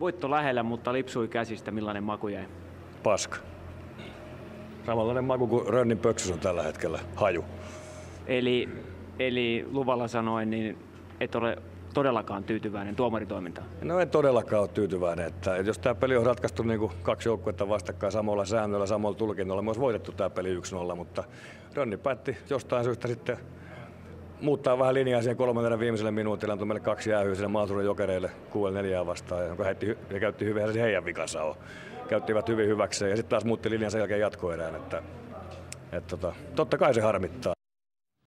Voitto lähellä, mutta lipsui käsistä. Millainen maku jäi? Paska. Samanlainen maku kuin Rönnin pöksys on tällä hetkellä. Haju. Eli, eli luvalla sanoen, niin et ole todellakaan tyytyväinen tuomaritoimintaan. No en todellakaan ole tyytyväinen. Että jos tämä peli on ratkaistu niin kuin kaksi joukkuetta vastakkain samalla säännöillä, samalla tulkinnoilla, me olisi voitettu tämä peli 1-0, mutta Rönni päätti jostain syystä sitten muuttaa vähän linjaa siihen kolmannella viimeiselle minuutilla, antoi meille kaksi jäähyä sinne Maalturin jokereille 6-4 vastaan, jonka heitti, ja käytti hyvin, se heidän vikansa on. Käyttivät hyvin hyväkseen ja sitten taas muutti linjan sen jälkeen jatkoerään, että, että tota, totta kai se harmittaa.